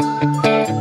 Música